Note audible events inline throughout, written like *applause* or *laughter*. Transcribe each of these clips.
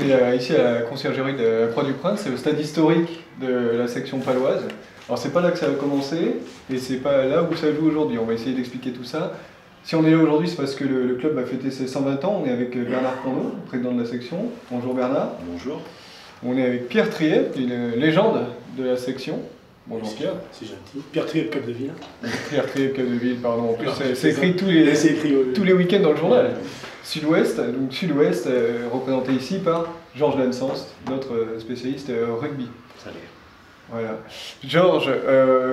on est ici à la conciergerie de la Croix-du-Prince, c'est le stade historique de la section paloise. Alors c'est pas là que ça a commencé, et c'est pas là où ça joue aujourd'hui. On va essayer d'expliquer tout ça. Si on est là aujourd'hui, c'est parce que le, club a fêté ses 120 ans. On est avec Bernard Condot, président de la section. Bonjour Bernard. Bonjour. On est avec Pierre Triet, une légende de la section. Bonjour Pierre. C'est gentil. Pierre Triet, Cap de Ville. Pierre Triet, Cap de Ville, pardon. En plus, c'est écrit tous les, tous les week-ends dans le journal. Sud-Ouest, donc Sud-Ouest, euh, représenté ici par Georges Lansens, notre euh, spécialiste euh, rugby. Salut. Voilà. Georges,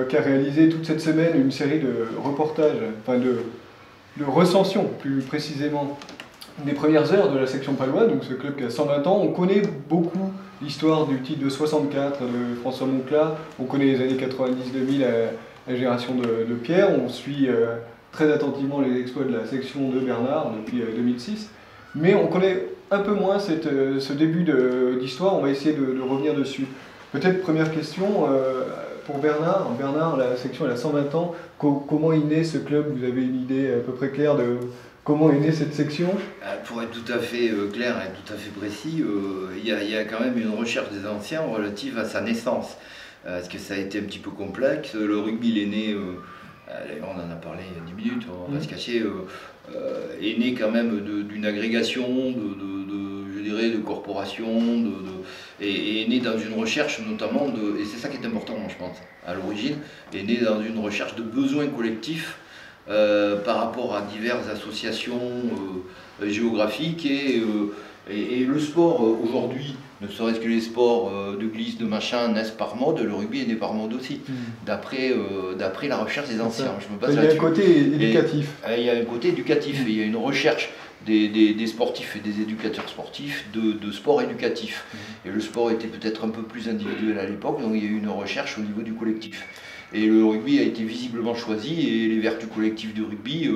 qui a réalisé toute cette semaine une série de reportages, enfin de, de recensions plus précisément, des premières heures de la section paloise, donc ce club qui a 120 ans. On connaît beaucoup l'histoire du titre de 64 de François Monclat, on connaît les années 90-2000, la, génération de, Pierre, on suit très attentivement les exploits de la section de Bernard depuis 2006, euh, mais on connaît un peu moins cette, euh, ce début d'histoire, on va essayer de, revenir dessus. Peut-être première question euh, pour Bernard. Bernard, la section a 120 ans, comment est né ce club? Vous avez une idée à peu près claire de comment est née cette section? Pour être tout à fait clair et tout à fait précis, il y, y, a quand même une recherche des anciens relative à sa naissance. Est-ce que ça a été un petit peu complexe? Le rugby il est né on en a parlé il y a 10 minutes, on va mmh. se cacher, euh, euh, est né quand même d'une agrégation, de, je dirais, de corporations, et, est né dans une recherche notamment, de, et c'est ça qui est important, je pense, à l'origine, est né dans une recherche de besoins collectifs euh, par rapport à diverses associations géographiques et et, le sport euh, aujourd'hui, ne serait-ce que les sports euh, de glisse, de machin, naissent par mode, le rugby est né par mode aussi, hmm. euh, d'après la recherche des anciens. Je il y a un côté éducatif. il y a un côté éducatif, il y a une recherche des, sportifs et des éducateurs sportifs de, sport éducatif. Hmm. Et le sport était peut-être un peu plus individuel à l'époque, donc il y a eu une recherche au niveau du collectif. Et le rugby a été visiblement choisi et les vertus collectives du rugby,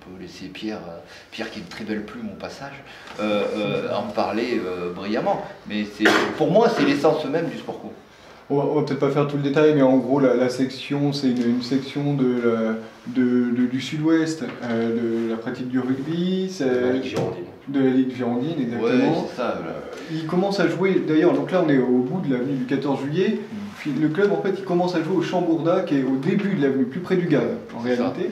peut laisser Pierre, euh, Pierre qui a une très belle plume au passage, euh, euh, en parler brillamment. Mais pour moi, c'est l'essence même du sport co. On va, peut-être pas faire tout le détail, mais en gros, la, section, c'est une, section de, du sud-ouest de la pratique du rugby. De la Ligue Girondine. De la Ligue Girondine, exactement. ça, Il commence à jouer, d'ailleurs, donc là on est au bout de l'avenue du 14 juillet. Mm. Le club, en fait, il commence à jouer au Chambourda, qui est au début de l'avenue, plus près du Gaz, en réalité.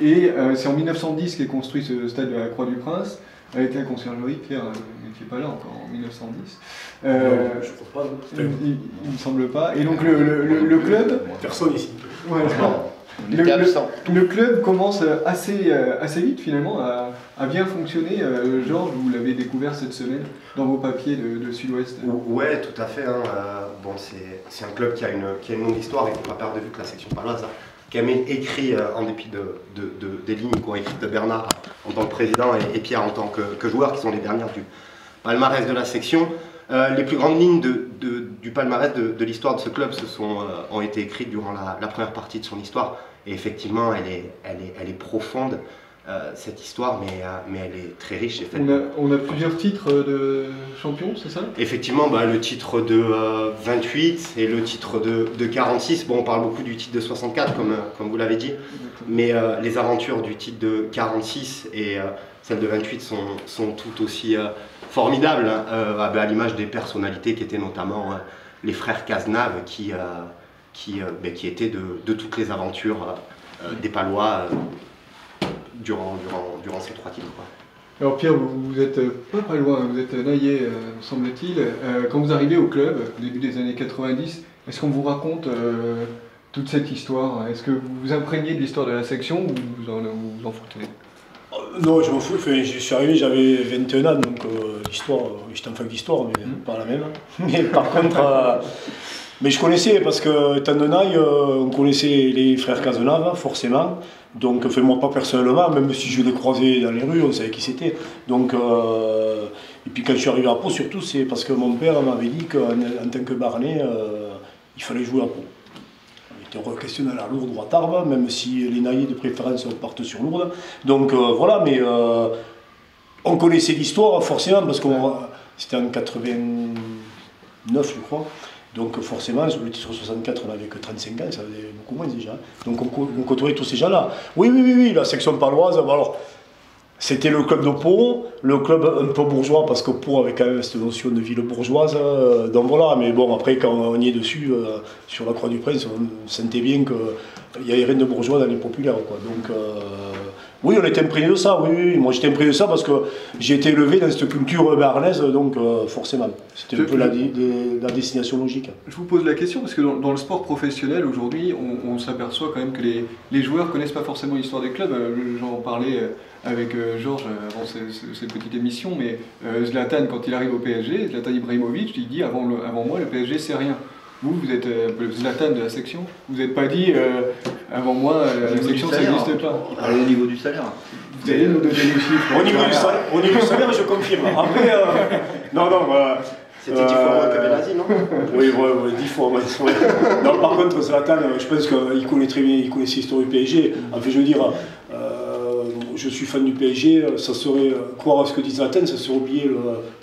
Et euh, c'est en 1910 qu'est construit ce stade de la Croix-du-Prince, avec la conciergerie. Pierre euh, n'était pas là encore en 1910. Euh, je crois pas. Il ne me semble pas. Et donc le, club. Personne ici. le, le, club commence assez, assez vite finalement à, bien fonctionner. Georges, vous l'avez découvert cette semaine dans vos papiers de, Sud-Ouest. Ouais, tout à fait. Hein. bon, c'est un club qui a, une, qui a une longue histoire et il ne faut pas perdre de vue que la section paloise a écrit, euh, en dépit de, des lignes qu'ont écrites Bernard en tant que président et, Pierre en tant que, joueur, qui sont les dernières du palmarès de la section. Euh, les plus grandes lignes du palmarès de, l'histoire de ce club sont, euh, ont été écrites durant la, première partie de son histoire. Et effectivement, elle est, elle est, elle est profonde. Euh, cette histoire, mais, euh, mais elle est très riche. on, a, plusieurs titres de champion, c'est ça? Effectivement, bah, le titre de 28 euh, et le titre de, de, 46. Bon, on parle beaucoup du titre de 64, comme, comme vous l'avez dit, mais les aventures du titre de 46 et celle de 28 sont, sont tout aussi formidables, hein, bah, à l'image des personnalités qui étaient notamment les frères Cazenave, qui, qui, bah, qui étaient de, de, toutes les aventures des Palois durant, durant, durant ces trois titres. Alors Pierre, vous, vous êtes pas très loin, vous êtes naillé, euh, semble-t-il. Euh, quand vous arrivez au club, au début des années 90, est-ce qu'on vous raconte euh, toute cette histoire? Est-ce que vous vous imprégnez de l'histoire de la section ou vous en, vous en foutez? Non, je m'en fous. je suis arrivé, j'avais 21 ans, donc l'histoire, j'étais un fan d'histoire, mais mmh. pas la même. Mais par contre, mais je connaissais, parce que de Naï, on connaissait les frères Cazenave, forcément. Donc, fais-moi pas personnellement, même si je les croisais dans les rues, on savait qui c'était. Donc, euh, et puis quand je suis arrivé à Pau, surtout, c'est parce que mon père m'avait dit qu'en tant que Barnet, euh, il fallait jouer à Pau. Il était questionné à la Lourde ou à Tarbes, même si les naïfs de préférence partent sur Lourdes. Donc euh, voilà, mais on connaissait l'histoire forcément, parce que c'était en 89, je crois. Donc forcément, sur le titre 64, on n'avait que 35 ans, ça faisait beaucoup moins déjà. Donc on, côtoyait tous ces gens-là. Oui, oui, oui, oui, la section paloise, alors, c'était le club de Pau, le club un peu bourgeois, parce que Pau avait quand même cette notion de ville bourgeoise. Euh, donc voilà, mais bon, après, quand on y est dessus, euh, sur la Croix du Prince, on sentait bien qu'il n'y avait rien de bourgeois dans les populaires. Quoi. Donc euh, oui, on était imprégné de ça, oui, oui. Moi j'étais imprégné de ça parce que j'ai été élevé dans cette culture bernaise, donc forcément, c'était un peu la, la, destination logique. Je vous pose la question parce que dans, le sport professionnel aujourd'hui, on, s'aperçoit quand même que les, les joueurs connaissent pas forcément l'histoire des clubs. J'en parlais avec euh, Georges euh, avant cette petite émission, mais euh, Zlatan, quand il arrive au PSG, Zlatan Ibrahimovic, il dit avant, avant moi, le PSG c'est rien. Vous, vous êtes le Zlatan de la section, vous n'êtes pas dit avant moi, la section ça n'existe pas. Il parlait au niveau du salaire. Vous allez nous donner les chiffres. Au niveau, du salaire, au niveau du salaire, je confirme. *laughs* Après, non, non, c'était 10 fois moins que Benazzi, non Oui, ouais, ouais, 10 fois moins. Non, par contre, Zlatan, je pense qu'il connaît très bien, il connaissait l'histoire du PSG. Enfin, je veux dire, je suis fan du PSG, ça serait euh, croire à ce que disent Athènes, ça serait oublier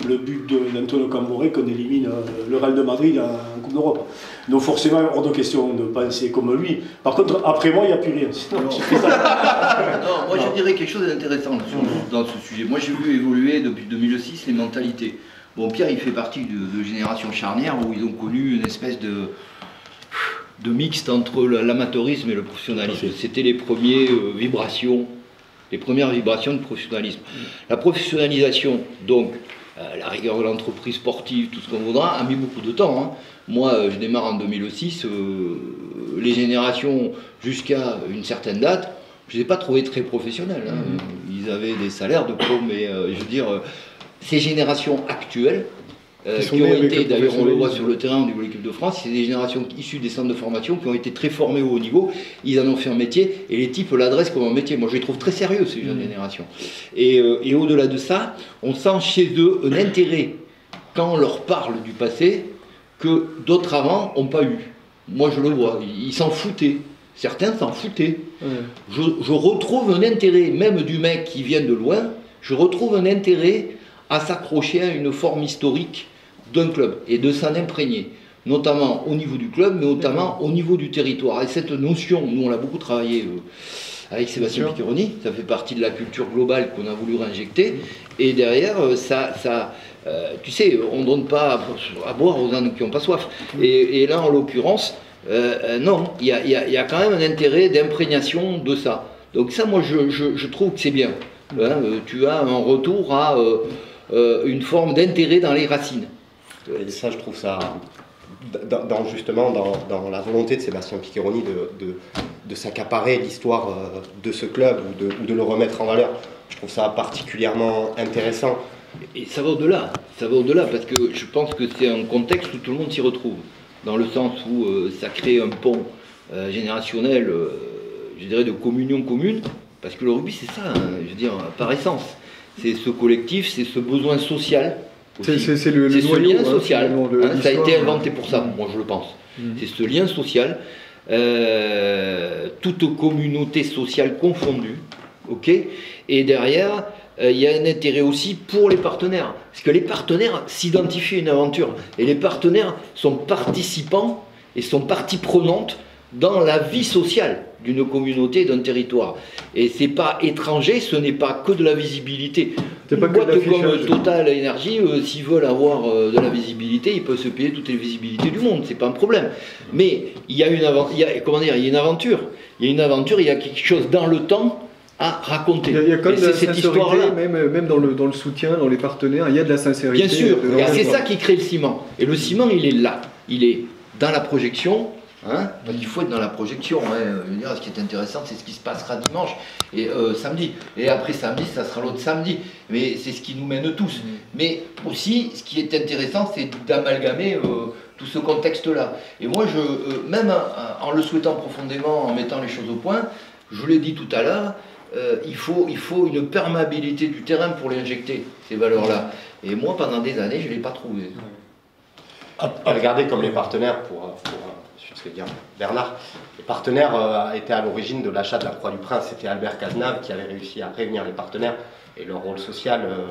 le, but d'Antonio Camboré qu'on élimine euh, le Real de Madrid en Coupe d'Europe. Donc forcément, hors de question de penser comme lui. Par contre, après moi, il n'y a plus rien. Non, moi je dirais quelque chose d'intéressant dans ce sujet. Moi j'ai vu évoluer depuis 2006 les mentalités. Bon, Pierre, il fait partie de, de génération charnière où ils ont connu une espèce de, de mixte entre l'amateurisme et le professionnalisme. C'était les premières euh, vibrations les premières vibrations de professionnalisme. La professionnalisation, donc, euh, la rigueur de l'entreprise sportive, tout ce qu'on voudra, a mis beaucoup de temps. Hein. Moi, euh, je démarre en 2006. Euh, les générations, jusqu'à une certaine date, je ne les ai pas trouvées très professionnelles. Hein. Mmh. Ils avaient des salaires de pro, mais je veux dire, ces générations actuelles, euh, qui, ont été, d'ailleurs on le voit sur le terrain au niveau de l'équipe de France, c'est des générations issues des centres de formation qui ont été très formées au haut niveau, ils en ont fait un métier, et les types l'adressent comme un métier. Moi je les trouve très sérieux, ces jeunes mmh. générations. Et, euh, et au-delà de ça, on sent chez eux un intérêt, quand on leur parle du passé, que d'autres avant n'ont pas eu. Moi je le vois, ils s'en foutaient. Certains s'en foutaient. Je, je retrouve un intérêt, même du mec qui vient de loin, je retrouve un intérêt à s'accrocher à une forme historique d'un club et de s'en imprégner, notamment au niveau du club, mais notamment au niveau du territoire. Et cette notion, nous on l'a beaucoup travaillé euh, avec Sébastien Piccheroni, ça fait partie de la culture globale qu'on a voulu réinjecter, et derrière, euh, ça, ça euh, tu sais, on ne donne pas à, boire aux gens qui n'ont pas soif. Et, là, en l'occurrence, non, il y, y a, quand même un intérêt d'imprégnation de ça. Donc ça, moi, je, je, trouve que c'est bien. Hein, tu as un retour à une forme d'intérêt dans les racines. Et ça, je trouve ça, justement, dans, la volonté de Sébastien Piccheroni de, de, s'accaparer l'histoire euh, de ce club ou de, le remettre en valeur, je trouve ça particulièrement intéressant. Et ça va au-delà, ça va au-delà, parce que je pense que c'est un contexte où tout le monde s'y retrouve, dans le sens où euh, ça crée un pont euh, générationnel, je dirais, de communion commune, parce que le rugby, c'est ça, hein, je veux dire, par essence. C'est ce collectif, c'est ce besoin social c'est le, ce lien hein, social. Hein, ça a été inventé pour ça, moi je le pense. C'est ce lien social, euh, toute communauté sociale confondue, ok Et derrière, euh, il y a un intérêt aussi pour les partenaires. Parce que les partenaires s'identifient à une aventure. Et les partenaires sont participants et sont partie prenante dans la vie sociale d'une communauté, d'un territoire. Et c'est pas étranger, ce n'est pas que de la visibilité. Une pas boîte comme Total Énergie, euh, s'ils veulent avoir euh, de la visibilité, ils peuvent se payer toutes les visibilités du monde, c'est pas un problème. Mais il y a une il y a, comment dire, il y a une aventure. Il y a une aventure, il y a quelque chose dans le temps à raconter. Il y a, quand même de la cette histoire-là. Même, même dans, le, dans le soutien, dans les partenaires, il y a de la sincérité. Bien sûr, c'est ça qui crée le ciment. Et le ciment, il est là. Il est dans la projection, Hein il faut être dans la projection. Hein. dire, ce qui est intéressant, c'est ce qui se passera dimanche et euh, samedi. Et après samedi, ça sera l'autre samedi. Mais c'est ce qui nous mène tous. Mm. Mais aussi, ce qui est intéressant, c'est d'amalgamer euh, tout ce contexte-là. Et moi, je, euh, même en le souhaitant profondément, en mettant les choses au point, je l'ai dit tout à l'heure, il, faut, il faut une perméabilité du terrain pour les injecter, ces valeurs-là. Et moi, pendant des années, je ne l'ai pas trouvé. Regardez comme les partenaires pour dire Bernard, les partenaires euh, étaient à l'origine de l'achat de la Croix du Prince. C'était Albert Cazenave qui avait réussi à réunir les partenaires et leur rôle social euh,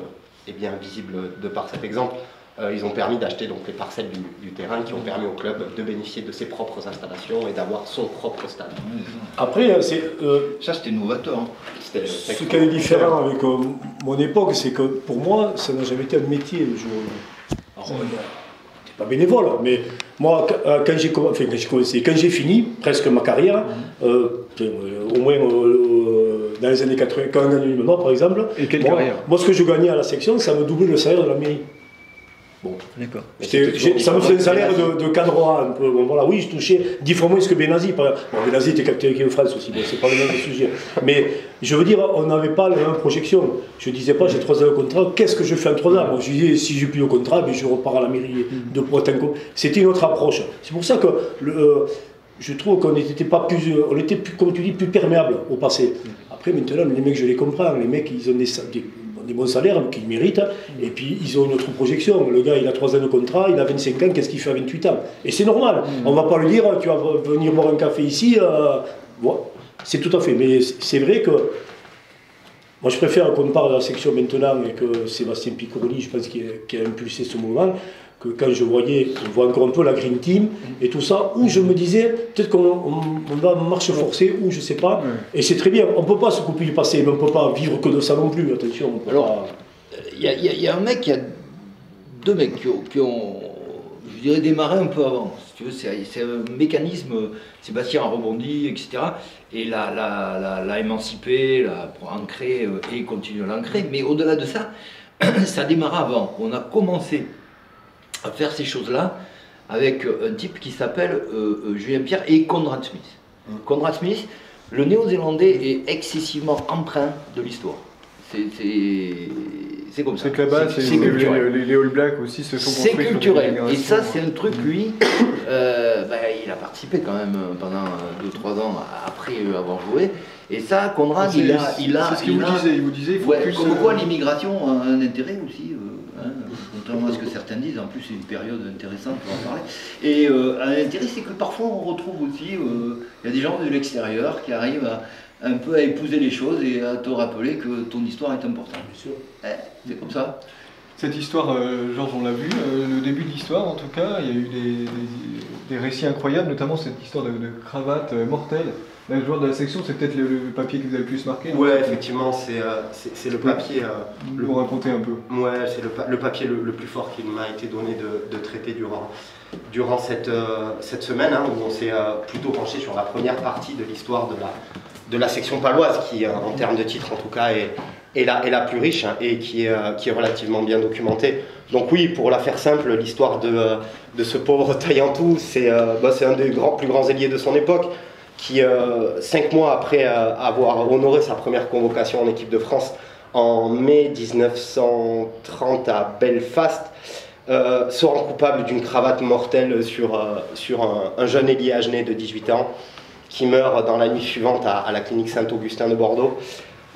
est bien visible de par cet exemple. euh, ils ont permis d'acheter donc les parcelles du, terrain qui ont permis au club de bénéficier de ses propres installations et d'avoir son propre stade. Après, c'est euh, ça c'était novateur. Hein. Ce qui est différent avec mon époque, c'est que pour moi, ça n'a jamais été un métier le jour. Alors, pas bénévole, mais moi, quand j'ai enfin, commencé, quand j'ai fini presque ma carrière, au moins dans les années 80, quand on gagne une par exemple, Et quelle carrière? moi ce que je gagnais à la section, ça me doublait le salaire de la mairie. Bon, d'accord. Ça me faisait un salaire de, de cadre un peu. Bon, voilà, oui, je touchais 10 fois moins que Benazi. Bon, Benazi était capitaine de France aussi, bon, c'est pas le même sujet. Mais je veux dire, on n'avait pas la même projection. Je ne disais pas, j'ai 3 ans de contrat, qu'est-ce que je fais en 3 ans? Moi, je disais, si j'ai plus le contrat, ben, je repars à la mairie de Poitin. C'était une autre approche. C'est pour ça que le, euh, je trouve qu'on était pas plus, on était plus, comme tu dis, plus perméable au passé. Après, maintenant, les mecs, je les comprends. Les mecs, ils ont des, des bons salaires qu'ils méritent, et puis ils ont une autre projection. Le gars, il a 3 ans de contrat, il a 25 ans, qu'est-ce qu'il fait à 28 ans? Et c'est normal. Mm. On ne va pas lui dire, tu vas venir boire un café ici. Euh, c'est tout à fait. Mais c'est vrai que moi, je préfère qu'on parle de la section maintenant et que Sébastien Piccolini, je pense, qui a, impulsé ce mouvement, que quand je voyais, on voit encore un peu la Green Team et tout ça, où je me disais, peut-être qu'on va marche forcée, ou je sais pas. Et c'est très bien, on ne peut pas se couper du passé, mais on ne peut pas vivre que de ça non plus, attention. Alors, il y, a un mec, il y a deux mecs qui ont, je dirais, démarré un peu avant. tu veux, c'est un mécanisme, Sébastien a rebondi, etc. Et l'a émancipé, l'a ancré euh, et continue à l'ancrer. Mais au-delà de ça, *clears throat* ça a démarré avant. On a commencé à faire ces choses-là avec euh, un type qui s'appelle euh, euh, Julien Pierre et Conrad Smith. Mmh. Conrad Smith, le néo-zélandais est excessivement empreint de l'histoire. C'est comme ça. C'est que là-bas, les, les, All Blacks aussi se sont C'est culturel. Et ça, c'est un truc, lui, bah, il a participé quand même pendant 2-3 ans après avoir joué. Et ça, Conrad, il a. C'est ce qu'il vous disait. Il vous disait comme quoi l'immigration a un intérêt aussi. Contrairement à ce que certains disent, en plus c'est une période intéressante pour en parler. Et euh, un intérêt, c'est que parfois on retrouve aussi, euh, il y a des gens de l'extérieur qui arrivent à, un peu à épouser les choses et à te rappeler que ton histoire est importante. Bien sûr. c'est comme ça. Cette histoire, euh, Georges, on l'a vu, le début de l'histoire en tout cas, il y a eu des, récits incroyables, notamment cette histoire de, de cravate mortelle le joueur de la section, c'est peut-être le, papier qui vous a le plus marqué Ouais, effectivement, c'est euh, le papier. Euh, le raconter un peu. Ouais, c'est le, le, papier le, plus fort qui m'a été donné de, traiter durant, durant cette, euh, cette semaine, hein, où on s'est plutôt penché sur la première partie de l'histoire de la, de la section paloise, qui, en termes de titre en tout cas, est, est, la, est la plus riche hein, et qui est, qui est relativement bien documentée. Donc, oui, pour la faire simple, l'histoire de, de ce pauvre Taillantou, c'est bah, un des grands, plus grands ailiers de son époque qui, euh, cinq mois après euh, avoir honoré sa première convocation en équipe de France en mai 1930 à Belfast, euh, se rend coupable d'une cravate mortelle sur, sur un, jeune ailier agené de 18 ans qui meurt dans la nuit suivante à, la clinique Saint-Augustin de Bordeaux.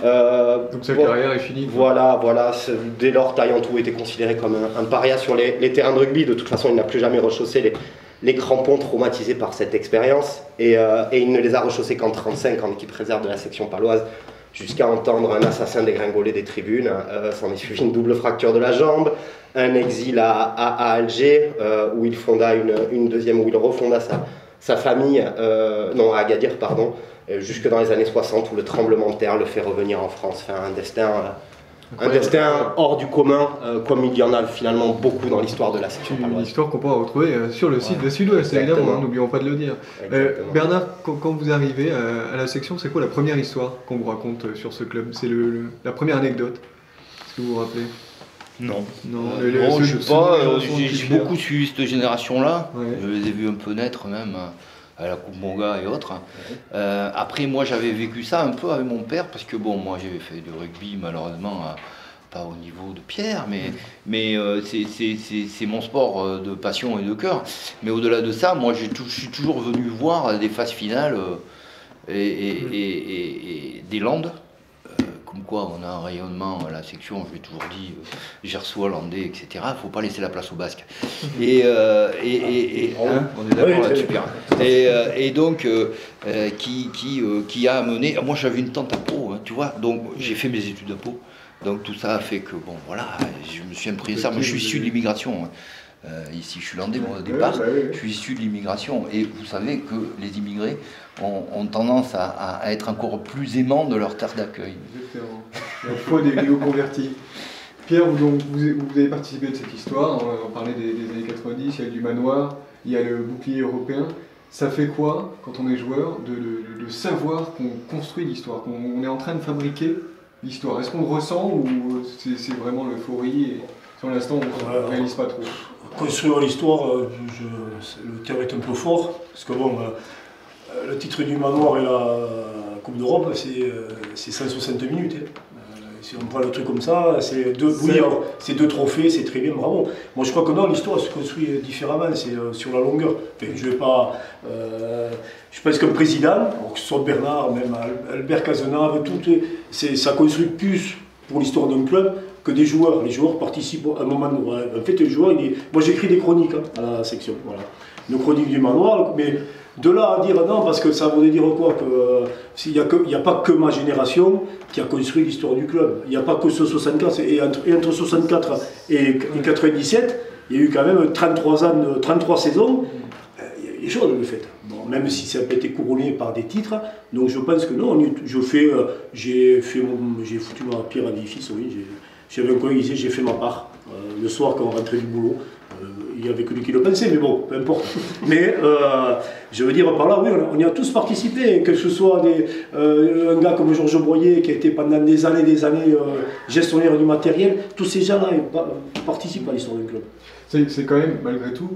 Donc sa carrière est finie. Voilà, voilà. Dès lors, Taillantou était considéré comme un, paria sur les, les, terrains de rugby. De toute façon, il n'a plus jamais rechaussé les, les crampons traumatisés par cette expérience euh, et, il ne les a rechaussés qu'en 35 en équipe réserve de la section paloise jusqu'à entendre un assassin dégringoler des tribunes. Euh, s'en est suivi une double fracture de la jambe, un exil à, Alger euh, où il fonda une, deuxième, où il refonda sa, famille, non à Agadir pardon, jusque dans les années 60 où le tremblement de terre le fait revenir en France. Enfin, un destin un destin hors du commun, euh, comme il y en a finalement beaucoup dans l'histoire de la section Une histoire qu'on pourra retrouver euh, sur le site de Sud-Ouest, évidemment, hein, n'oublions pas de le dire. Euh, Bernard, quand, vous arrivez à, la section, c'est quoi la première histoire qu'on vous raconte sur ce club? C'est la première anecdote. Est-ce que vous vous rappelez? Non. Non, je sais pas, j'ai beaucoup suivi cette génération-là. Je les ai vus un peu naître même à la Coupe Monga et autres. Euh, après, moi, j'avais vécu ça un peu avec mon père, parce que bon, moi, j'avais fait du rugby, malheureusement, pas au niveau de Pierre, mais, mais euh, c'est mon sport euh, de passion et de cœur. Mais au-delà de ça, moi, je suis toujours venu voir des phases finales et des Landes comme quoi on a un rayonnement à la section, je l'ai toujours dit, euh, Gersois, Hollandais, etc. Il ne faut pas laisser la place aux Basques. *laughs* Et, euh, et, hein, on est d'accord là-dessus, et, euh, et, donc, qui, qui, qui, a amené. Moi, j'avais une tante à Pau, hein, tu vois, donc j'ai fait mes études à Pau. Donc tout ça a fait que, bon, voilà, je me suis imprégné ça. Moi, je suis issu de l'immigration. hein. Euh, ici, je suis landais, moi, au départ. bah oui, oui. Je suis issu de l'immigration. Et vous savez que les immigrés ont, ont tendance à, être encore plus aimants de leur terre d'accueil. Exactement. Il faut des néo-convertis. Pierre, vous, donc, vous, vous avez participé de cette histoire, on a parlé des, des années 90, il y a du manoir, il y a le bouclier européen. Ça fait quoi, quand on est joueur, de, de- de savoir qu'on construit l'histoire, qu'on on est en train de fabriquer l'histoire? Est-ce qu'on le ressent ou c'est c'est vraiment l'euphorie et sur l'instant on ne réalise pas trop Construire l'histoire, euh, le terme est un peu fort, parce que bon, euh, euh, le titre du manoir et la Coupe d'Europe, c'est euh, c'est 160 minutes. hein. Euh, Si on prend le truc comme ça, c'est deux, oui, C'est- deux trophées, c'est très bien, bravo. Moi je crois que non, l'histoire se construit différemment, c'est euh, sur la longueur. Enfin, je vais pas. euh, je pense qu'un président, que ce soit Bernard, même Al- Albert Cazenave, tout, ça construit plus pour l'histoire d'un club que des joueurs. Les joueurs participent à un moment donné. En fait, les joueurs, il est- moi j'écris des chroniques hein, à la section. Voilà. Une chronique du manoir, mais de là à dire non, parce que ça voudrait dire quoi que euh, s'il a n'y a pas que ma génération qui a construit l'histoire du club. Il n'y a pas que ce 64. Et entre, et entre 64 et, et 97, il y a eu quand même 33 ans, de- 33 saisons. Euh, Il y a choses de le fait. Bon, même si ça pas été couronné par des titres, donc je pense que non, je fais, euh, j'ai fait j'ai foutu ma pierre à l'édifice, oui, j'avais un qui disait j'ai fait ma part. Euh, le soir quand on rentrait du boulot, euh, il n'y avait que lui qui le pensait, mais bon, peu importe. *laughs* mais euh, je veux dire par là, oui, on y a tous participé, que ce soit un gars comme Georges Broyer qui a été pendant des années des années gestionnaire du matériel, tous ces gens-là participent à l'histoire du club. C'est quand même, malgré tout,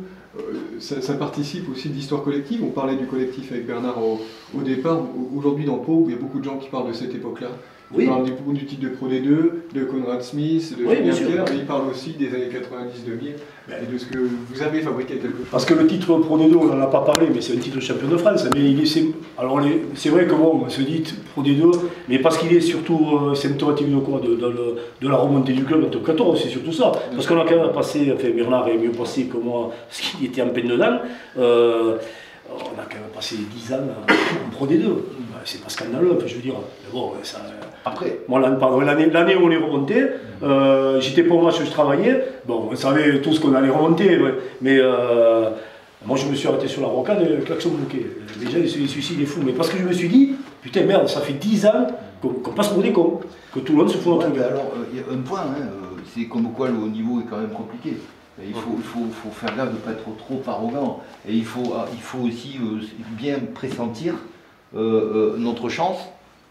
ça, participe aussi de l'histoire collective. On parlait du collectif avec Bernard au, départ. Au- Aujourd'hui, dans Pau, il y a beaucoup de gens qui parlent de cette époque-là. Oui. Ils parlent du, du titre de Pro D2, de Conrad Smith, de Oui, Julien bien sûr. Pierre, mais ils parlent aussi des années 90-2000 et de ce que vous avez fabriqué quelque chose. Parce que le titre Pro D2, on n'en a pas parlé, mais c'est un titre champion de France. Mais il est, c'est, alors c'est vrai que bon, on se dit Pro D2, mais parce qu'il est surtout euh, symptomatique de quoi de, de le- de la remontée du club en top 14, c'est surtout ça. Parce qu'on a quand même passé, enfin Bernard est mieux passé que moi, parce qu'il était en peine dedans. Euh, on a quand même passé 10 ans en Pro D2. Ouais, C'est pas scandaleux, enfin, je veux dire. Mais bon, ça, Après, moi, l'année, pardon, l'année, l'année où on est remonté, euh, j'étais pas au match, je travaillais. Bon, on savait tous qu'on allait remonter, ouais. mais euh, moi je me suis arrêté sur la rocade et le klaxon bloqué. Déjà, celui-ci il est fou, mais parce que je me suis dit, putain, merde, ça fait 10 ans qu'on, passe pour des cons, que tout le monde se fout Ouais, gueule. alors, euh, il y a un point, hein, euh, c'est comme quoi le haut niveau est quand même compliqué. Et Il faut, il faut, faut faire gaffe de ne pas être trop arrogant. Et il faut, ah, il faut aussi euh, bien pressentir euh, euh, notre chance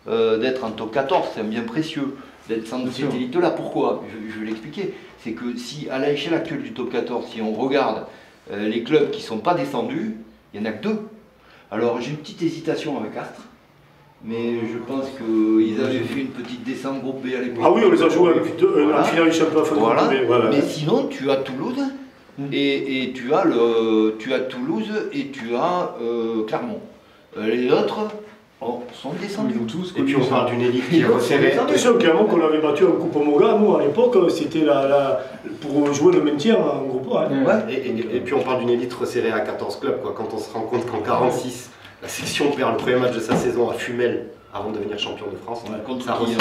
euh, d'être en top 14. C'est un bien précieux d'être sans cette élite-là. Pourquoi? Je, je vais l'expliquer. C'est que si à l'échelle actuelle du top 14, si on regarde euh, les clubs qui ne sont pas descendus, il n'y en a que deux. Alors j'ai une petite hésitation avec Astre. Mais je pense qu'ils avaient fait une petite descente groupe B à l'époque. Ah oui, on les a joués euh, en finale du championnat. Voilà. mais voilà. Mais sinon, tu as Toulouse Mm. et, et tu as le, tu as Toulouse et tu as euh, Clermont. Euh, les autres oh, sont descendus. Ils ont tous Et puis on parle d'une élite qui est resserrée. Attention, clairement qu'on avait battu en Coupe Moga, nous à l'époque, c'était la, la- pour jouer le maintien en groupe A. hein. Ouais. Et, et- et puis on parle d'une élite resserrée à 14 clubs, quoi. quand on se rend compte qu'en 46, la section perd le premier match de sa saison à Fumel avant de devenir champion de France. Contre Ça qui, hein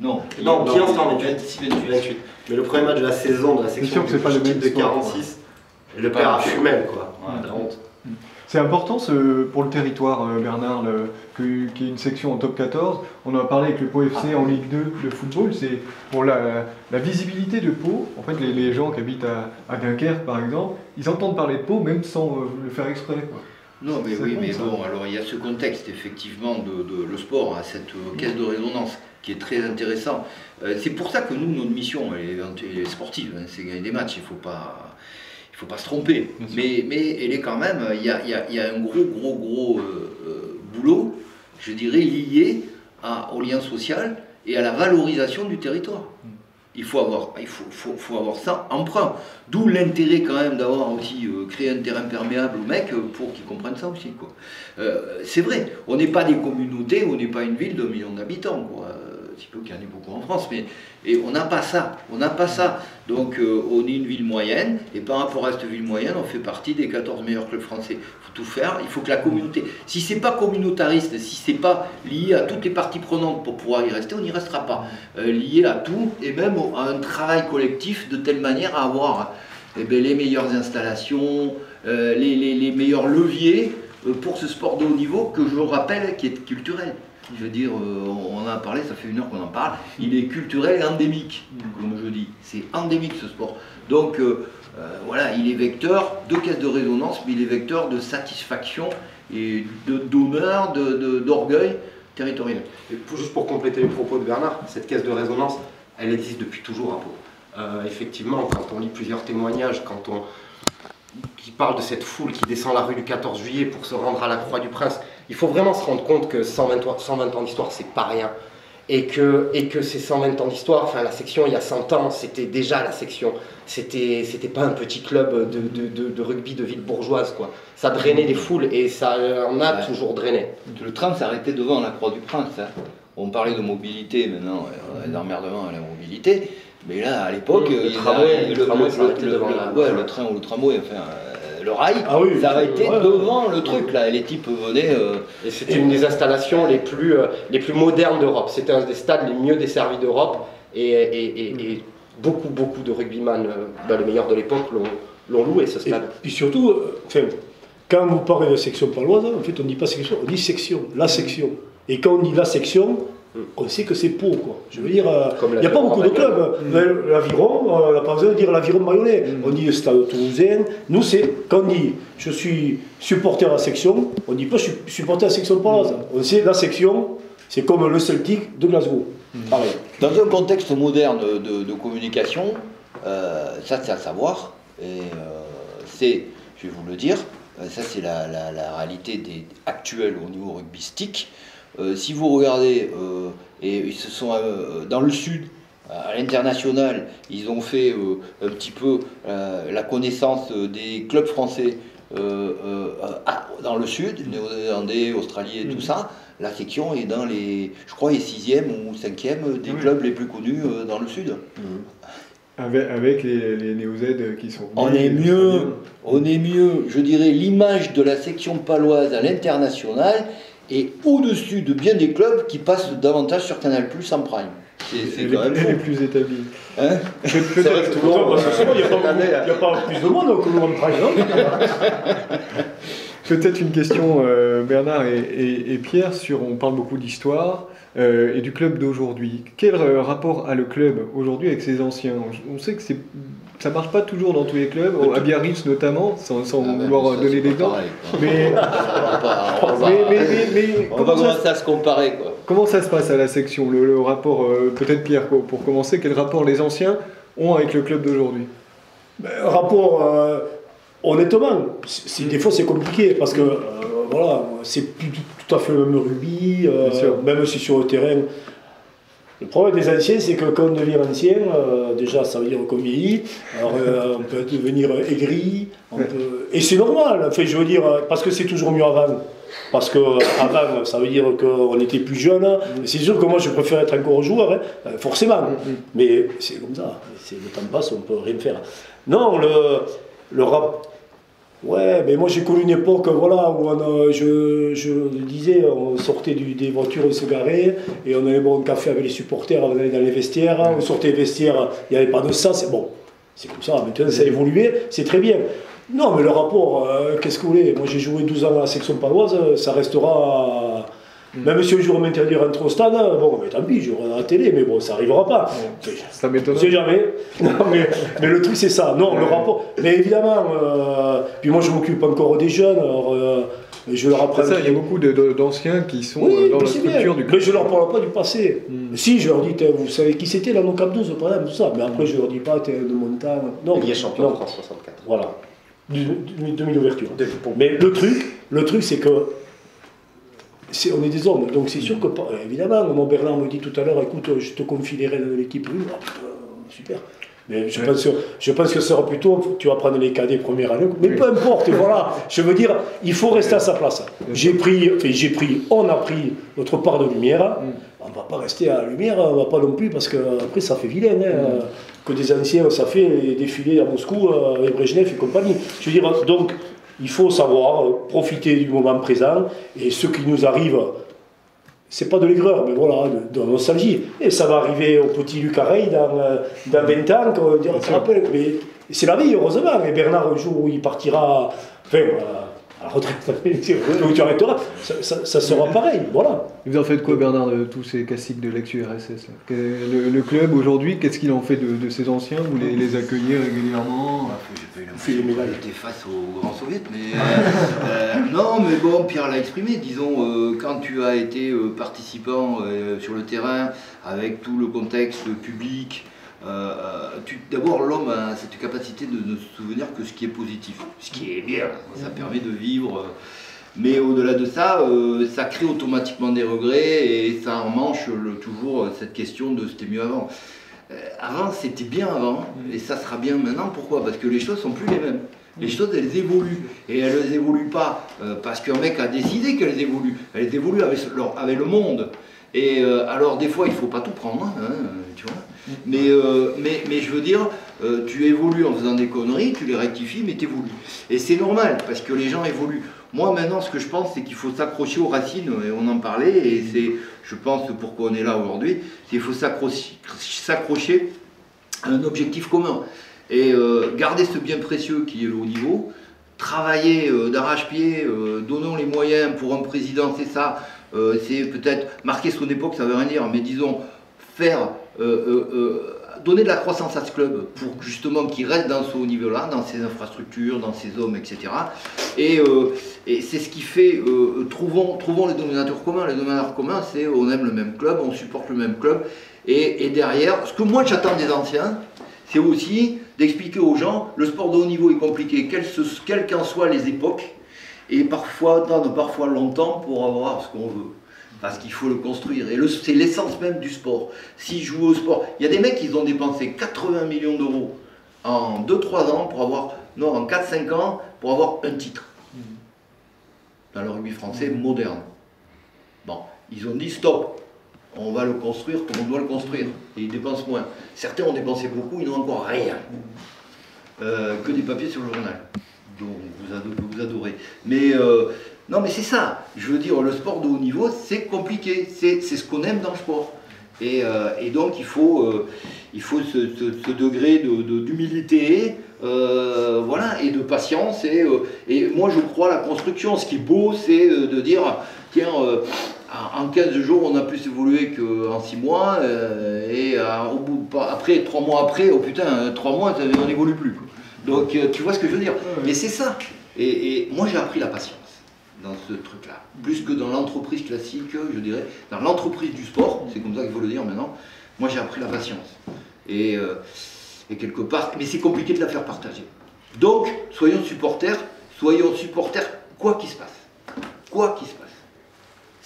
Non, Non, qui en stand 26, 28. 28. Mais le premier match de la saison de la section du pas le de sport, 46, et le perd à Fumel, quoi. Ouais. La honte. C'est important ce- pour le territoire, euh, Bernard, qu'il y ait une section en top 14. On en a parlé avec le Pau FC en Ligue 2 de football. C'est pour la, la visibilité de Pau. En fait, les, les gens qui habitent à, à Dunkerque, par exemple, ils entendent parler de Pau même sans euh, le faire exprès. quoi. Non, mais oui, compte, mais ça. bon, alors il y a ce contexte, effectivement, de, de- le sport à cette euh, caisse de résonance qui est très intéressant. C'est pour ça que nous, notre mission, elle est, elle est sportive, hein, c'est gagner des matchs, il ne faut pas, faut pas se tromper. Mais, mais elle est quand même, il y a, il y a- il y a un gros, gros, gros euh, euh, boulot, je dirais, lié à, au lien social et à la valorisation du territoire. Il faut avoir, il faut, faut- faut avoir ça emprunt. D'où l'intérêt quand même d'avoir aussi euh, créé un terrain perméable aux mecs euh, pour qu'ils comprennent ça aussi. Quoi. Euh, c'est vrai, on n'est pas des communautés, on n'est pas une ville de millions d'habitants. quoi. Petit peu qu'il y en ait beaucoup en France, mais et on n'a pas ça, on n'a pas ça. Donc euh, on est une ville moyenne, et par rapport à cette ville moyenne, on fait partie des 14 meilleurs clubs français. Il faut tout faire, il faut que la communauté, si c'est pas communautariste, si c'est pas lié à toutes les parties prenantes pour pouvoir y rester, on n'y restera pas. Euh, lié à tout, et même à un travail collectif de telle manière à avoir eh ben, les meilleures installations, euh, les meilleurs leviers pour ce sport de haut niveau que je rappelle qui est culturel. Je veux dire, euh, on en a parlé, ça fait une heure qu'on en parle. Il est culturel et endémique, comme je dis. C'est endémique ce sport. Donc euh, euh, voilà, il est vecteur de caisse de résonance, mais il est vecteur de satisfaction et d'honneur, d'orgueil territorial. juste pour compléter les propos de Bernard, cette caisse de résonance, elle existe depuis toujours à Pau. effectivement, quand on lit plusieurs témoignages, quand on qui parle de cette foule qui descend la rue du 14 juillet pour se rendre à la Croix du Prince, il faut vraiment se rendre compte que 120, 120 ans d'histoire, c'est pas rien. Et que, et que ces 120 ans d'histoire, enfin la section il y a 100 ans, c'était déjà la section. C'était, c'était pas un petit club de, de, de, rugby de ville bourgeoise, quoi. Ça drainait des foules et ça en a toujours drainé. Le train s'est arrêté devant la Croix du Prince. Hein. On parlait de mobilité, maintenant, on a d'emmerdement à la mobilité. Mais là, à l'époque, le, le, tramway, le, le, le, train ou le tramway, enfin, le rail ah s'arrêtait devant le truc là, et les types venaient. Euh, et c'était une des installations les plus, euh, les plus modernes d'Europe. C'était un des stades les mieux desservis d'Europe et, et, beaucoup, beaucoup de rugbyman, euh, bah, les meilleurs de l'époque, l'ont loué ce stade. Et, surtout, quand vous parlez de section paloise, en fait, on ne dit pas section, on dit section, la section. Et quand on dit la section, on sait que c'est Pau, quoi. Je veux dire, euh, il n'y a pas beaucoup de clubs. Mm. L'aviron, on n'a pas besoin de dire l'aviron mayonnais. Mm. On dit le stade toulousain. Nous, c'est quand on dit je suis supporter à la section, on ne dit pas je suis supporter à la section paloise. Mm. On sait la section, c'est comme le Celtic de Glasgow. Pareil. Dans un contexte moderne de, communication, euh, ça c'est à savoir. Et euh, c'est, je vais vous le dire, ça c'est la, la, réalité des, actuelle au niveau rugbystique. Euh, si vous regardez, euh, et ils se sont euh, dans le sud, à l'international, ils ont fait un petit peu la connaissance des clubs français dans le sud, néo-zélandais, australiens, tout mhm. ça. La section est dans les, je crois, les sixième ou cinquième des clubs les plus connus dans le sud. Mhm. Avec, les, les néo-Z qui sont. On est mieux, on est mieux, je dirais, l'image de la section paloise à l'international et au-dessus de bien des clubs qui passent davantage sur Canal Plus en prime. C'est quand même les plus établis. Hein c'est vrai que tout le monde, il n'y a, pas plus de monde nous en prime, non Peut-être une question, euh, Bernard et, Pierre, sur on parle beaucoup d'histoire euh, et du club d'aujourd'hui. Quel euh, rapport a le club aujourd'hui avec ses anciens? On, sait que c'est ça marche pas toujours dans tous les clubs, à Biarritz notamment, sans, sans ah, vouloir donner des noms. *laughs* Mais, on va commencer à se comparer. Quoi. Comment ça se passe à la section le, rapport, peut-être Pierre, pour commencer, quel rapport les anciens ont avec le club d'aujourd'hui? Ben, Rapport honnêtement, des fois c'est compliqué parce que euh, voilà, c'est plus tout à fait le même rugby, euh, même si sur le terrain. Le problème des anciens, c'est que quand on devient ancien, euh, déjà ça veut dire qu'on vieillit, alors on peut devenir aigri, et c'est normal, je veux dire, parce que c'est toujours mieux avant. Parce que avant, ça veut dire qu'on était plus jeune. C'est sûr que moi, je préfère être encore joueur, hein, forcément. Mm, mm. Mais c'est comme ça. Le temps passe, on ne peut rien faire. Non, le, le rap, Ouais, mais moi j'ai connu une époque voilà, où on je, je disais, on sortait des voitures, on se garait, et on allait boire un café avec les supporters, on allait dans les vestiaires, on sortait des vestiaires, il n'y avait pas de ça, c'est bon. C'est comme ça, maintenant ça a évolué, c'est très bien. Non, mais le rapport, euh, qu'est-ce que vous voulez? Moi j'ai joué 12 ans à la section paloise, ça restera. Même si un jour on m'interdit de rentrer au stade, bon, mais tant pis, je à la télé, mais bon, ça n'arrivera pas. Ça m'étonne. Je sais jamais. *laughs* Non, mais, mais, le truc, c'est ça. Non, le rapport. Mais évidemment, euh, puis moi, je m'occupe encore des jeunes. Alors, euh, je leur apprends. Ça, il y a beaucoup d'anciens qui sont euh, dans la structure du club. Mais je leur parle pas du passé. Mm. Si, je leur dis, vous savez qui c'était dans nos Cap 12, par exemple, tout ça. Mais après, je leur dis pas, t'es de montagne. Non. Il y a champion en France 64. Voilà. Demi-ouverture. Mais le truc, le truc, c'est que on est des hommes, donc c'est sûr que, évidemment, mon Bernard me dit tout à l'heure, écoute, je te confie les rênes de l'équipe, oui, ah, super. Mais je, pense, je pense que ce sera plutôt, tu vas prendre les cadets première année, mais peu importe, voilà. Je veux dire, il faut rester à sa place. J'ai pris, enfin, j'ai pris, on a pris notre part de lumière. Mm. On ne va pas rester à la lumière, on ne va pas non plus, parce que après ça fait vilain. Hein, mm. que des anciens, ça fait défiler à Moscou euh, avec Brejnev et compagnie. Je veux dire, donc, il faut savoir profiter du moment présent et ce qui nous arrive c'est pas de l'aigreur, mais voilà, de, la nostalgie. Et ça va arriver au petit Lucareil dans, euh, dans 20 ans, quand on dira, mais c'est la vie, heureusement. Et Bernard, un jour où il partira, enfin, à la retraite, où tu arrêteras, ça, sera pareil, voilà. Vous en faites quoi, Bernard, de tous ces classiques de l'ex-URSS le, club, aujourd'hui, qu'est-ce qu'il en fait de, ces anciens Vous les, les accueillez régulièrement J'ai été face au Grand Soviet, mais... Euh, euh, non, mais bon, Pierre l'a exprimé, disons, euh, quand tu as été participant sur le terrain, avec tout le contexte public, euh, euh, d'abord, l'homme a cette capacité de ne se souvenir que ce qui est positif, ce qui est bien, ça permet de vivre. Mais au-delà de ça, euh, ça crée automatiquement des regrets et ça en manche toujours cette question de c'était mieux avant. avant, c'était bien avant et ça sera bien maintenant. Pourquoi? Parce que les choses sont plus les mêmes. Les choses, elles évoluent. Et elles n'évoluent pas parce qu'un mec a décidé qu'elles évoluent. Elles évoluent avec, avec le monde. Et alors, des fois, il ne faut pas tout prendre, hein, tu vois. Mais, euh, mais, mais, je veux dire, euh, tu évolues en faisant des conneries, tu les rectifies, mais tu évolues. Et c'est normal, parce que les gens évoluent. Moi, maintenant, ce que je pense, c'est qu'il faut s'accrocher aux racines, et on en parlait, et c'est, je pense, pourquoi on est là aujourd'hui, c'est qu'il faut s'accrocher à un objectif commun. Et euh, garder ce bien précieux qui est le haut niveau, travailler d'arrache-pied, donnons les moyens pour un président, c'est ça, c'est peut-être marquer son époque, ça veut rien dire, mais disons, faire euh, euh, euh, donner de la croissance à ce club pour justement qu'il reste dans ce haut niveau-là, dans ses infrastructures, dans ses hommes, etc. Et, c'est ce qui fait, trouvons, trouvons les dominateurs communs. Les dominateurs communs, c'est on aime le même club, on supporte le même club. Et, derrière, ce que moi j'attends des anciens, c'est aussi d'expliquer aux gens, le sport de haut niveau est compliqué, quelles qu'en soient les époques, et parfois, dans parfois longtemps pour avoir ce qu'on veut parce qu'il faut le construire. Et c'est l'essence même du sport. Si je joue au sport, il y a des mecs qui ont dépensé 80 millions d'euros en 2-3 ans pour avoir, non, en 4-5 ans pour avoir un titre dans le rugby français moderne. Bon, ils ont dit stop, on va le construire comme on doit le construire. Et ils dépensent moins. Certains ont dépensé beaucoup, ils n'ont encore rien. Euh, que des papiers sur le journal. Vous adorez. Mais euh, non, mais c'est ça. Je veux dire, le sport de haut niveau, c'est compliqué. C'est ce qu'on aime dans le sport. Et, euh, donc, il faut, euh, il faut ce, degré d'humilité, voilà, et de patience. Et, et, moi, je crois à la construction. Ce qui est beau, c'est de dire, tiens, en 15 jours, on a plus évolué qu'en 6 mois. et après, 3 mois après, oh putain, 3 mois, on n'évolue plus. Donc, tu vois ce que je veux dire. Mais c'est ça. et moi, j'ai appris la patience dans ce truc-là. Plus que dans l'entreprise classique, je dirais, dans l'entreprise du sport, c'est comme ça qu'il faut le dire maintenant, moi j'ai appris la patience. Et, euh, et quelque part, mais c'est compliqué de la faire partager. Donc, soyons supporters, soyons supporters quoi qu'il se passe. Quoi qu'il se passe.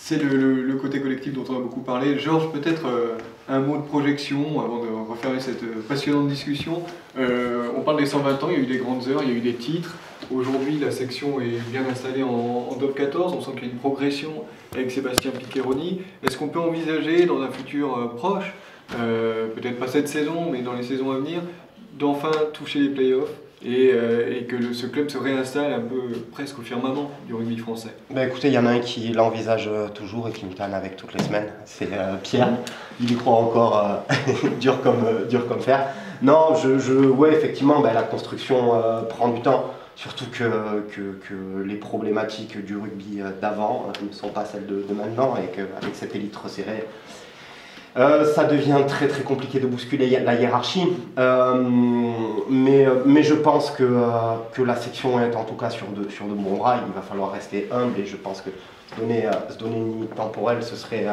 C'est le, côté collectif dont on a beaucoup parlé. Georges, peut-être euh, un mot de projection avant de refermer cette euh, passionnante discussion. on parle des 120 ans, il y a eu des grandes heures, il y a eu des titres. Aujourd'hui, la section est bien installée en, top 14. On sent qu'il y a une progression avec Sébastien Piccheroni. Est-ce qu'on peut envisager dans un futur euh, proche, euh, peut-être pas cette saison, mais dans les saisons à venir, d'enfin toucher les playoffs et, euh, et que ce club se réinstalle un peu presque au firmament du rugby français ben Écoutez, il y en a un qui l'envisage toujours et qui me tanne avec toutes les semaines, c'est Pierre. Il y croit encore *laughs* dur, comme, dur comme fer. Non, je, je ouais, effectivement, ben, la construction prend du temps. Surtout que, que, les problématiques du rugby d'avant ne sont pas celles de, maintenant et qu'avec cette élite resserrée, euh, ça devient très très compliqué de bousculer la hiérarchie. Euh, mais, mais je pense que, que la section est en tout cas sur de, sur de bons rails. Il va falloir rester humble et je pense que se donner, se donner une limite temporelle, ce serait,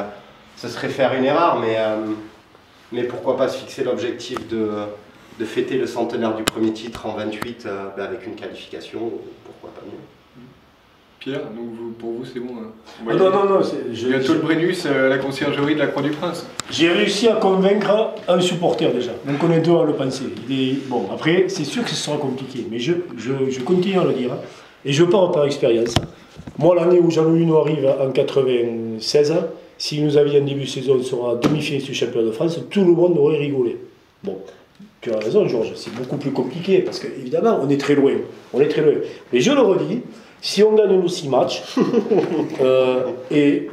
ce serait faire une erreur. Mais, mais pourquoi pas se fixer l'objectif de de fêter le centenaire du premier titre en 28 euh, bah, avec une qualification, pourquoi pas mieux. Pierre, donc vous- pour vous c'est bon. hein. Ah non, non, non, je- Gâteau le Brennus, euh, la conciergerie de la Croix du Prince. J'ai réussi à convaincre un supporter déjà. Donc on est deux à le penser. Il est... Bon, après, c'est sûr que ce sera compliqué, mais je, je, je continue à le dire. hein. Et je parle par expérience. Moi, l'année où Jean-Louis nous arrive en 96, s'il nous avait dit en début de saison, on sera demi-finaliste du championnat de France, tout le monde aurait rigolé. Bon, tu as raison, Georges, c'est beaucoup plus compliqué parce qu'évidemment, on est très loin. On est très loin. Mais je le redis, si on gagne nos six matchs, *laughs* euh, et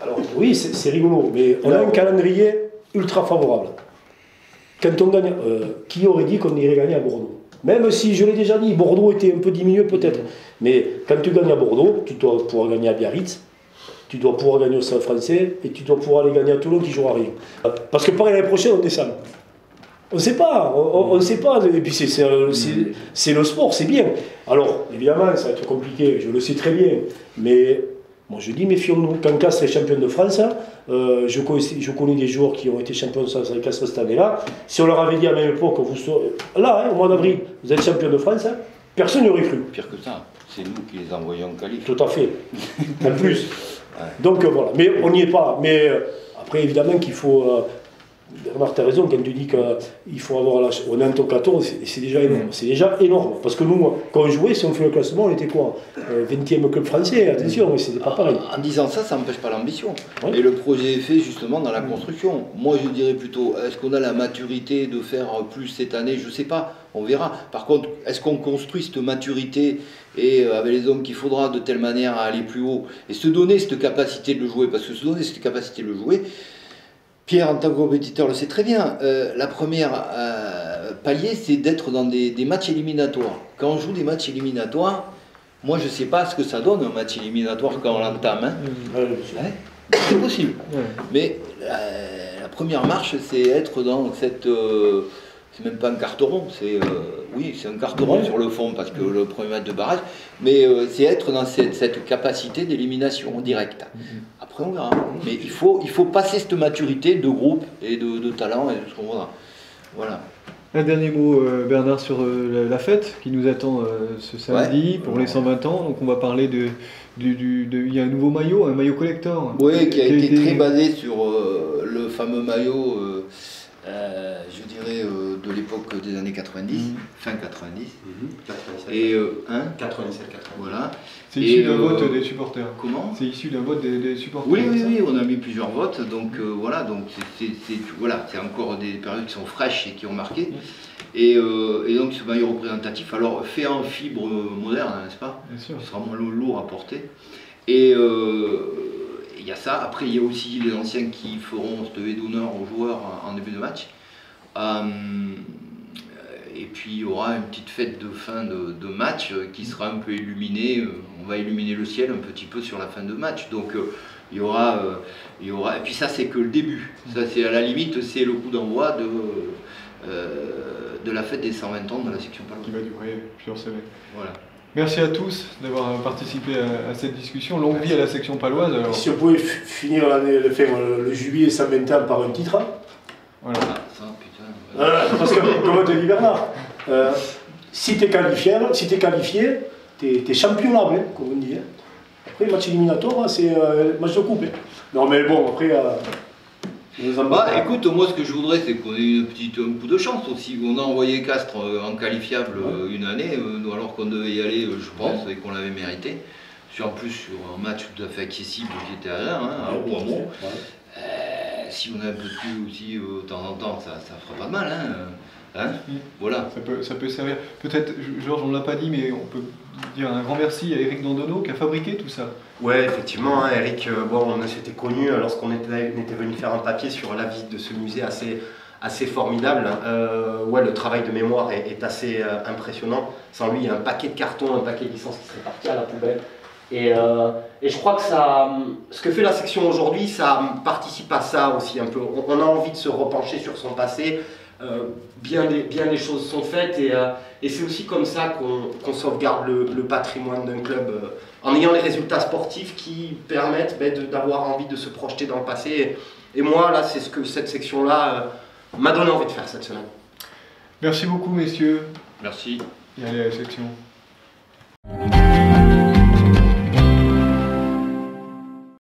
alors oui, c'est rigolo, mais on a un calendrier ultra favorable. Quand on gagne, euh, qui aurait dit qu'on irait gagner à Bordeaux? Même si, je l'ai déjà dit, Bordeaux était un peu diminué peut-être. Mais quand tu gagnes à Bordeaux, tu dois pouvoir gagner à Biarritz, tu dois pouvoir gagner au Stade français, et tu dois pouvoir aller gagner à Toulon qui jouera rien. Parce que pareil, l'année prochaine, on descend. On ne sait pas, on ne sait pas. Et puis c'est- c'est euh, le sport, c'est bien. Alors, évidemment, ça va être compliqué, je le sais très bien. Mais moi je dis, méfions-nous. Quand Castres est champion de France, euh, je, connais, je connais des joueurs qui ont été champions de France avec Castres cette année-là. Si on leur avait dit à la même époque, vous serez- là, hein, au mois d'avril, vous êtes champion de France, hein, personne n'y aurait cru. Pire que ça, c'est nous qui les envoyons en qualif. Tout à fait. *laughs* En plus. Donc euh, voilà. Mais on n'y est pas. Mais euh, après, évidemment qu'il faut. Euh, Bernard, tu as raison quand tu dis qu'il faut avoir la. On est en top 14, c'est- déjà énorme. C'est déjà énorme. Parce que nous, quand on jouait, si on fait le classement, on était quoi Euh, 20e club français, attention, mais c'était pas pareil. En disant ça, ça n'empêche pas l'ambition. Ouais. Et le projet est fait justement dans la construction. Moi, je dirais plutôt, est-ce qu'on a la maturité de faire plus cette année? Je ne sais pas, on verra. Par contre, est-ce qu'on construit cette maturité et euh, avec les hommes qu'il faudra de telle manière à aller plus haut? Et se donner cette capacité de le jouer Parce que se donner cette capacité de le jouer, Pierre, en tant que compétiteur, le sait très bien. euh, la première euh, palier, c'est d'être dans des, des matchs éliminatoires. Quand on joue des matchs éliminatoires, moi, je ne sais pas ce que ça donne un match éliminatoire quand on l'entame. hein. Euh, Ouais, c'est possible. Ouais. Mais la, la première marche, c'est être dans cette. C'est même pas un carteron, c'est. euh, oui, c'est un carteron sur le fond, parce que le premier match de barrage, mais euh, c'est être dans cette, cette capacité d'élimination directe. Après, on verra. Mais il faut, il faut passer cette maturité de groupe et de, de talent et de ce qu'on voudra. Voilà. Un dernier mot, euh, Bernard, sur la, fête qui nous attend ce samedi pour les 120 ans. Donc on va parler de, du, du- de- il y a un nouveau maillot, un maillot collector. Oui, qui a été très basé sur le fameux maillot, euh, je dirais, euh, de l'époque des années 90, Mhm. fin 90. 97, Et euh, hein, 97, 80. voilà. C'est issu d'un euh, vote des supporters. Comment C'est issu d'un vote des, des supporters. Oui, oui, oui, on a mis plusieurs votes, donc euh, voilà, donc c'est- voilà, encore des périodes qui sont fraîches et qui ont marqué. Et, euh, et donc ce maillot représentatif, alors fait en fibre moderne, n'est-ce pas Bien sûr. Ce sera moins lourd à porter. Et euh, il y a ça. Après, il y a aussi les anciens qui feront ce devis d'honneur aux joueurs en, début de match. Euh, et puis, il y aura une petite fête de fin de, de match euh, qui sera un peu illuminée. Euh, On va illuminer le ciel un petit peu sur la fin de match. Donc, il y aura. euh, il y aura... Et puis, ça, c'est que le début. Ça, c'est à la limite, c'est le coup d'envoi de, euh, de la fête des 120 ans de la section Qui Palois. va durer plusieurs semaines. Voilà. Merci à tous d'avoir participé à, à cette discussion. Longue vie à la section paloise. Alors, Si on pouvait finir l'année, le, enfin, le, le jubilé 120 ans par un titre, hein. voilà. Ah, ça, putain. Euh, parce que, comme te dit Bernard, euh, si tu es qualifié, si t'es qualifié, tu es, championnable, hein, comme on dit. hein. Après, match éliminatoire, hein, c'est euh, match de coupe. hein. Non, mais bon, après, euh, on nous en Bah écoute, moi ce que je voudrais c'est qu'on ait une petite, un coup de chance aussi. On a envoyé Castres euh, en qualifiable euh, une année, euh, alors qu'on devait y aller, je pense, et qu'on l'avait mérité. Sur, en plus sur un match tout à fait accessible qui était à Rennes, hein, à Ouais, Rouen. Euh, si on a un peu de cul aussi euh, de temps en temps, ça, ça fera pas de mal. Hein, hein voilà. Ça peut, ça peut servir. Peut-être, Georges, on ne l'a pas dit, mais on peut dire un grand merci à Eric Dandonneau qui a fabriqué tout ça. Ouais, effectivement, hein, Eric, euh, bon, on s'était connu euh, lorsqu'on était, venu faire un papier sur la visite de ce musée assez, assez formidable. hein. Euh, ouais, le travail de mémoire est, est assez euh, impressionnant. Sans lui, il y a un paquet de cartons, un paquet de licences qui serait parti à la poubelle. Et, euh, et je crois que ça, ce que fait la section aujourd'hui, ça participe à ça aussi un peu. On, on a envie de se repencher sur son passé. Euh, bien, les, bien les choses sont faites et, euh, et c'est aussi comme ça qu'on sauvegarde le, le patrimoine d'un club euh, en ayant les résultats sportifs qui permettent ben, d'avoir envie de se projeter dans le passé. Et, et moi, là, c'est ce que cette section-là euh, m'a donné envie de faire cette semaine. Merci beaucoup, messieurs. Merci. Et allez à la section. Thank